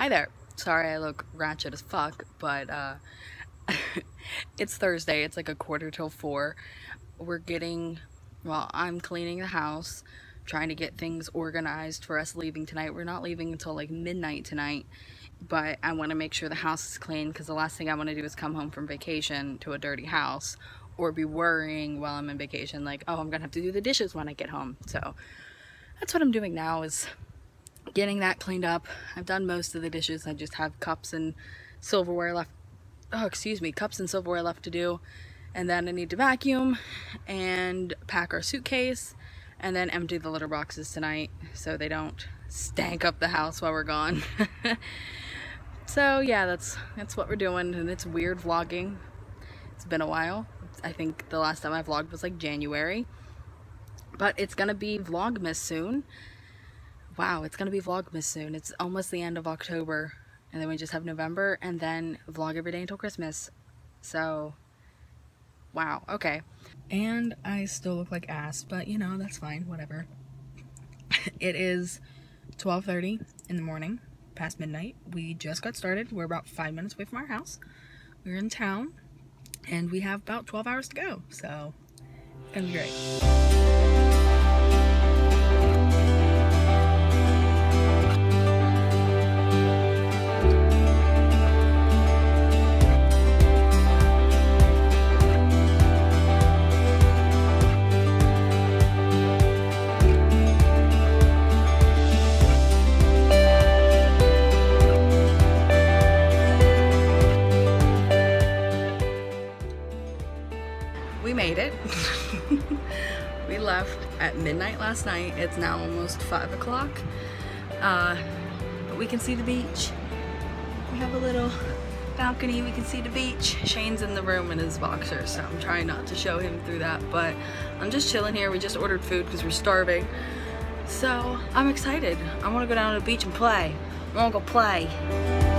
Hi there. Sorry I look ratchet as fuck, but uh, it's Thursday. It's like a quarter till four. We're getting, well, I'm cleaning the house, trying to get things organized for us leaving tonight. We're not leaving until like midnight tonight, but I want to make sure the house is clean because the last thing I want to do is come home from vacation to a dirty house or be worrying while I'm in vacation like, oh, I'm going to have to do the dishes when I get home. So that's what I'm doing now is getting that cleaned up. I've done most of the dishes. I just have cups and silverware left. Oh, excuse me, cups and silverware left to do. And then I need to vacuum and pack our suitcase and then empty the litter boxes tonight so they don't stank up the house while we're gone. so yeah, that's that's what we're doing and it's weird vlogging. It's been a while. I think the last time I vlogged was like January. But it's gonna be Vlogmas soon wow, it's gonna be Vlogmas soon. It's almost the end of October, and then we just have November, and then vlog every day until Christmas. So, wow, okay. And I still look like ass, but you know, that's fine, whatever. it is 12.30 in the morning, past midnight. We just got started. We're about five minutes away from our house. We're in town, and we have about 12 hours to go, so it's gonna be great. Midnight last night. It's now almost five o'clock. Uh, we can see the beach. We have a little balcony, we can see the beach. Shane's in the room in his boxers, so I'm trying not to show him through that, but I'm just chilling here. We just ordered food because we're starving. So I'm excited. I wanna go down to the beach and play. I wanna go play.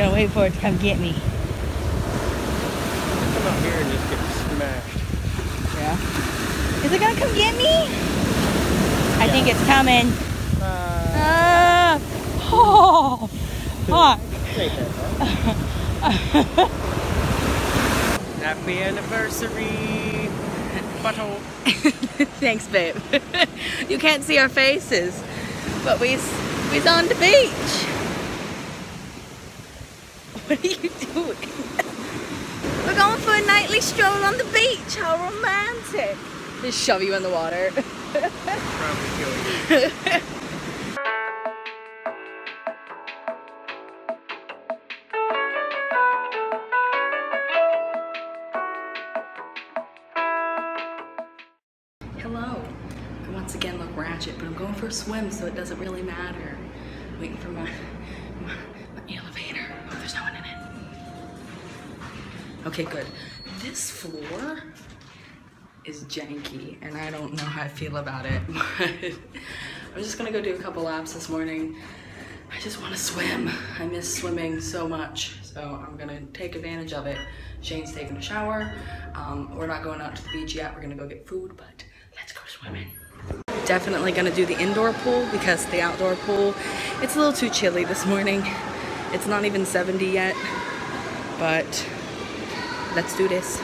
Gonna wait for it to come get me. Come out here and just get smashed. Yeah. Is it gonna come get me? I think it's coming. Uh, uh, oh, fuck. Happy anniversary, butthole. Thanks, babe. you can't see our faces, but we we's on the beach. What are you doing? We're going for a nightly stroll on the beach. How romantic. Just shove you in the water. Probably kill you. Hello. I once again look ratchet, but I'm going for a swim, so it doesn't really matter. Waiting for my, my, Okay, good. This floor is janky, and I don't know how I feel about it. I'm just gonna go do a couple laps this morning. I just want to swim. I miss swimming so much, so I'm gonna take advantage of it. Shane's taking a shower. Um, we're not going out to the beach yet. We're gonna go get food, but let's go swimming. Definitely gonna do the indoor pool because the outdoor pool, it's a little too chilly this morning. It's not even 70 yet, but let's do this.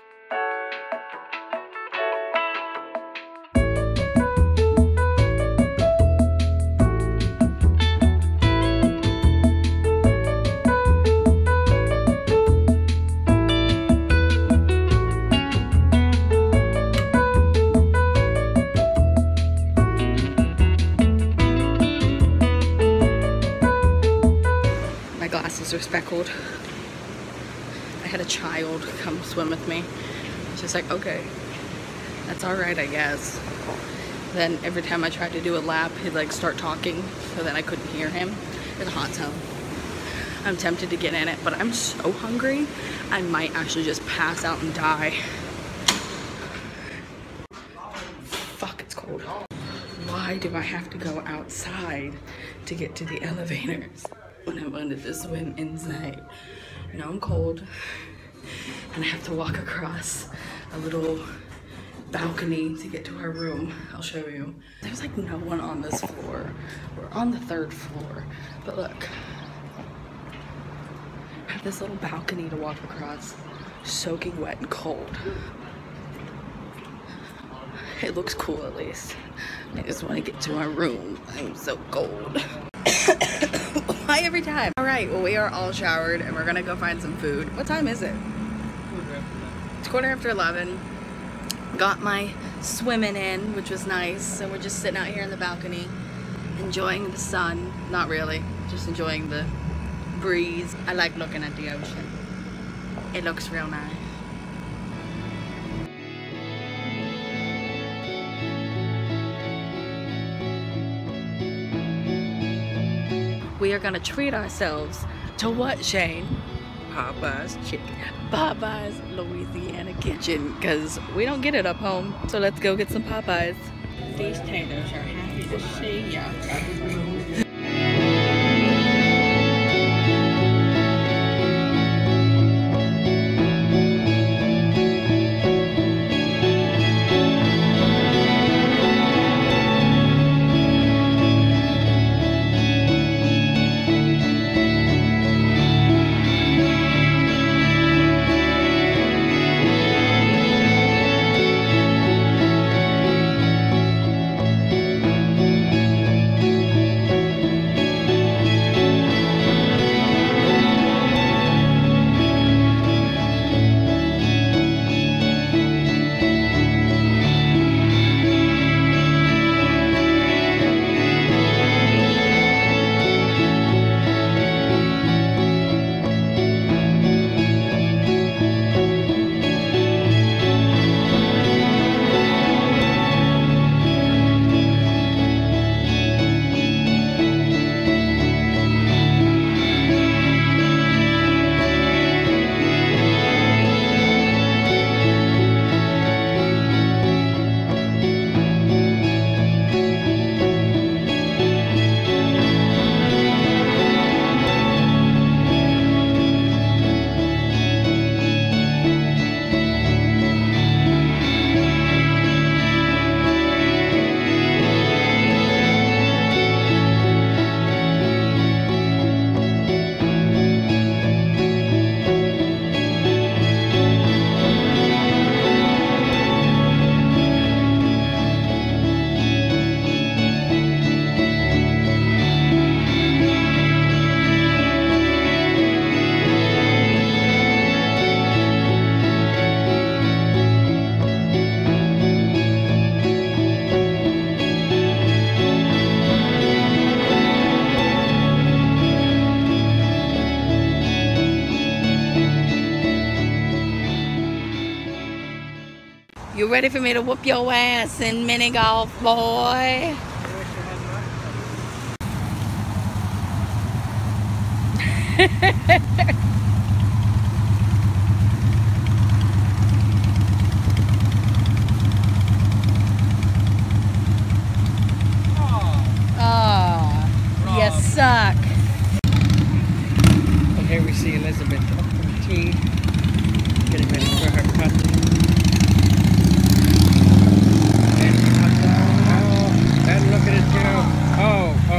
My glasses are speckled. Had a child come swim with me. She's like, okay, that's all right, I guess. Then every time I tried to do a lap, he'd like start talking, so then I couldn't hear him. It's a hot tub. I'm tempted to get in it, but I'm so hungry, I might actually just pass out and die. Fuck, it's cold. why do I have to go outside to get to the elevators when I wanted to swim inside? Now I'm cold and I have to walk across a little balcony to get to our room. I'll show you. There's like no one on this floor. We're on the third floor. But look, I have this little balcony to walk across, soaking wet and cold. It looks cool at least. I just want to get to my room. I'm so cold. Every time? All right, well, we are all showered and we're gonna go find some food. What time is it? It's quarter after 11. Got my swimming in, which was nice. So we're just sitting out here in the balcony, enjoying the sun. Not really, just enjoying the breeze. I like looking at the ocean. It looks real nice. We are gonna treat ourselves to what, Shane? Popeye's chicken. Popeyes Louisiana Kitchen because we don't get it up home. So let's go get some Popeyes. These taters are happy to see ya. ready for me to whoop your ass in mini golf, boy. oh, you suck. Okay, we see Elizabeth. 14.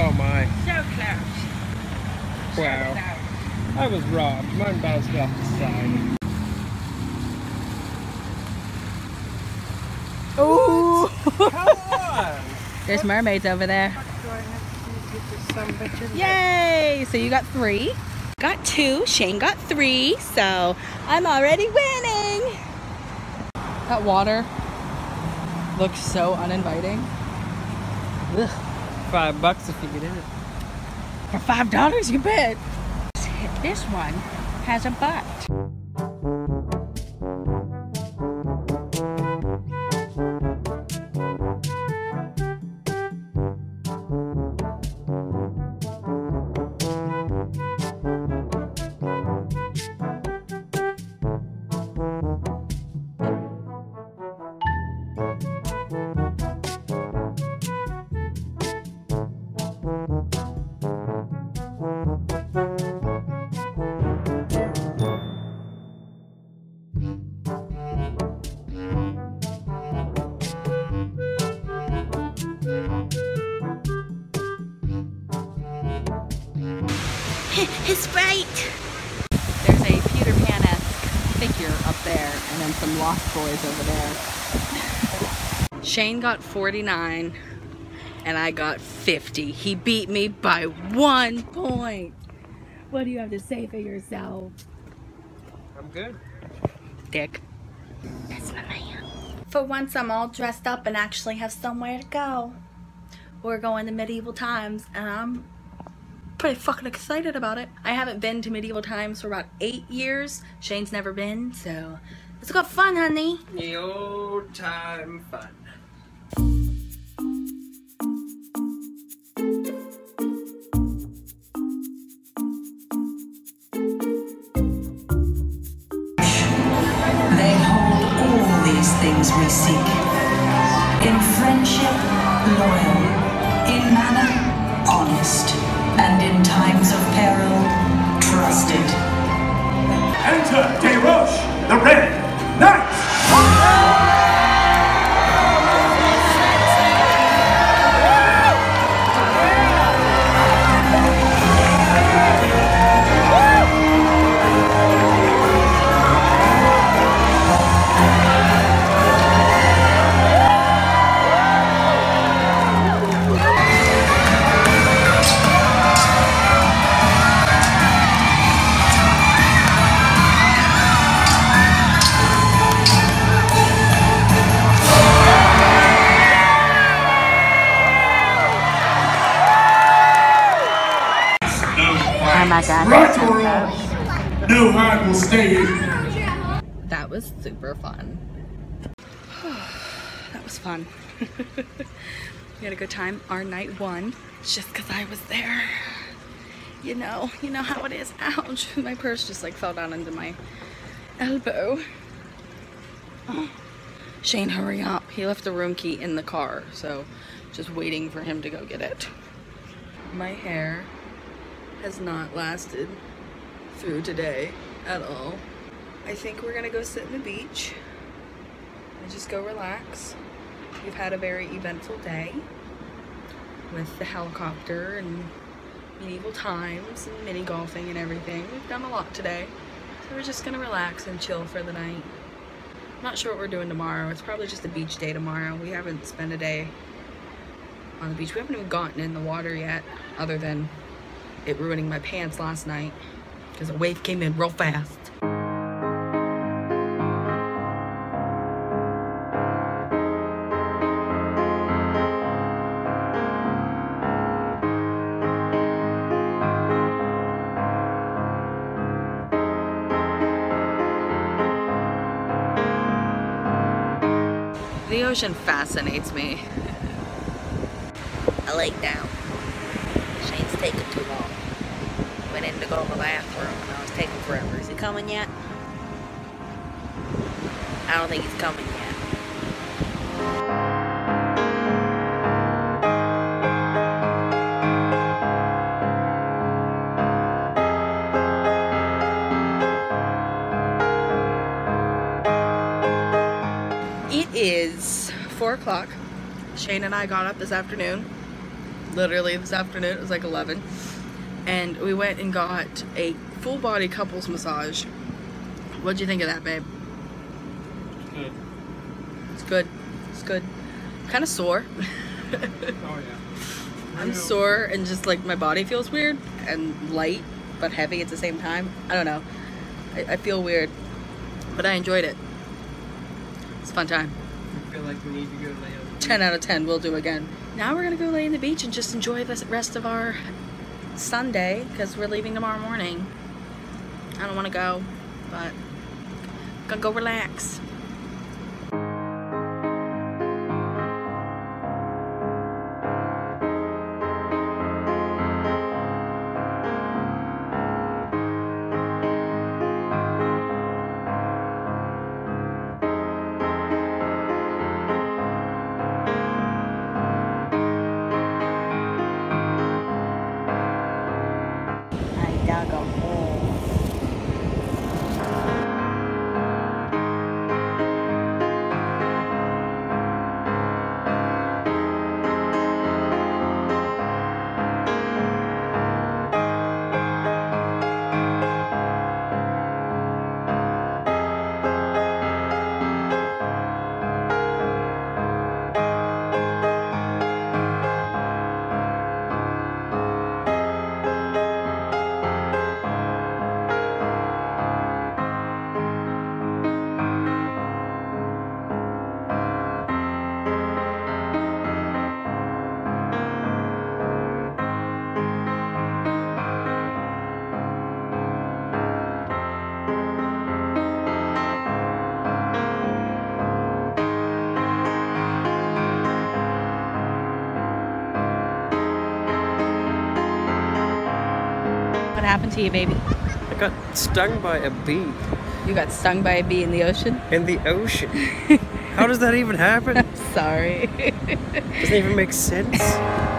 Oh, oh my. So close. Wow. I was robbed. Mine bounced off the side. Ooh. Come on! There's mermaids over there. Do I have to get this some bitch in Yay! So you got three. Got two. Shane got three. So I'm already winning. That water looks so uninviting. Ugh. Five bucks if you get in it. For five dollars, you bet. This one has a butt. It's right. There's a Peter Pan-esque figure up there and then some Lost Boys over there. Shane got 49 and I got 50. He beat me by one point. What do you have to say for yourself? I'm good. Dick. That's my man. For once, I'm all dressed up and actually have somewhere to go. We're going to medieval times, and I'm pretty fucking excited about it. I haven't been to medieval times for about eight years. Shane's never been, so let's go have fun, honey. The old time fun. They hold all these things we seek. Times of peril, trusted. Enter Desroches, the Red My god. Right or wrong, no hide will stay. That was super fun. that was fun. we had a good time. Our night one, just because I was there. You know, you know how it is. Ouch. My purse just like fell down into my elbow. Oh. Shane, hurry up. He left the room key in the car, so just waiting for him to go get it. My hair has not lasted through today at all. I think we're gonna go sit in the beach and just go relax. We've had a very eventful day with the helicopter and medieval times and mini golfing and everything. We've done a lot today. So we're just gonna relax and chill for the night. Not sure what we're doing tomorrow. It's probably just a beach day tomorrow. We haven't spent a day on the beach. We haven't even gotten in the water yet, other than it ruining my pants last night because a wave came in real fast. The ocean fascinates me. I like down. Taking too long. Went in to go to the bathroom and I was taking forever. Is he coming yet? I don't think he's coming yet. It is four o'clock. Shane and I got up this afternoon. Literally this afternoon. It was like 11. And we went and got a full body couples massage. What'd you think of that, babe? It's good. It's good. It's good. Kind of sore. Oh yeah. I'm sore and just like my body feels weird and light but heavy at the same time. I don't know. I, I feel weird. But I enjoyed it. It's a fun time. I feel like we need to go to on the 10 out of 10 we'll do again. Now we're gonna go lay in the beach and just enjoy the rest of our Sunday because we're leaving tomorrow morning. I don't want to go, but gonna go relax. Happened to you, baby? I got stung by a bee You got stung by a bee in the ocean? in the ocean. How does that even happen? Sorry. Doesn't even make sense.